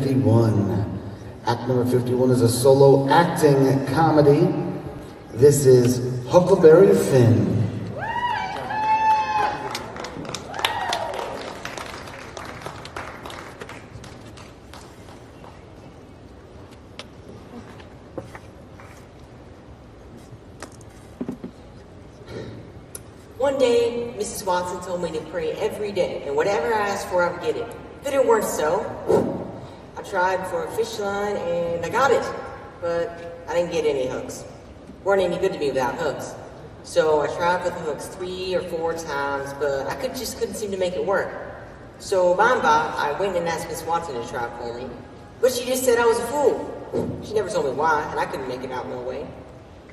51. Act number 51 is a solo acting comedy. This is Huckleberry Finn. One day, Mrs. Watson told me to pray every day, and whatever I asked for, I would get it. But it weren't so. I tried for a fish line, and I got it, but I didn't get any hooks. Weren't any good to me without hooks. So I tried with the hooks three or four times, but I could just couldn't seem to make it work. So by and by, I went and asked Miss Watson to try for me, but she just said I was a fool. She never told me why, and I couldn't make it out no way.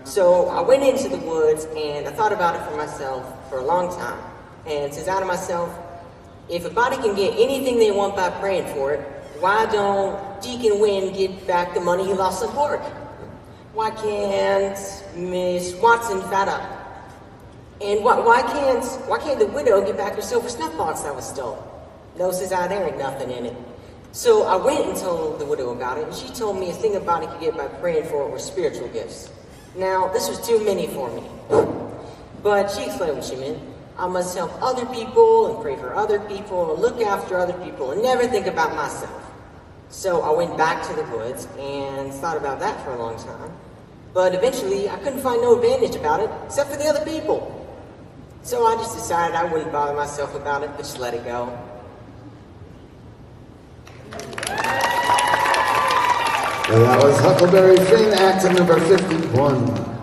So I went into the woods and I thought about it for myself for a long time. And says out of myself, if a body can get anything they want by praying for it, why don't Deacon Winn get back the money he lost on pork? Why can't Miss Watson fat up? And why, why can't why can't the widow get back her silver snuff box that was stolen? No, says I, there ain't nothing in it. So I went and told the widow about it, and she told me a thing about it could get by praying for it were spiritual gifts. Now, this was too many for me. But she explained what she meant. I must help other people and pray for other people and look after other people and never think about myself. So I went back to the woods and thought about that for a long time. But eventually, I couldn't find no advantage about it except for the other people. So I just decided I wouldn't bother myself about it, but just let it go. Well, that was Huckleberry Finn, act number 51.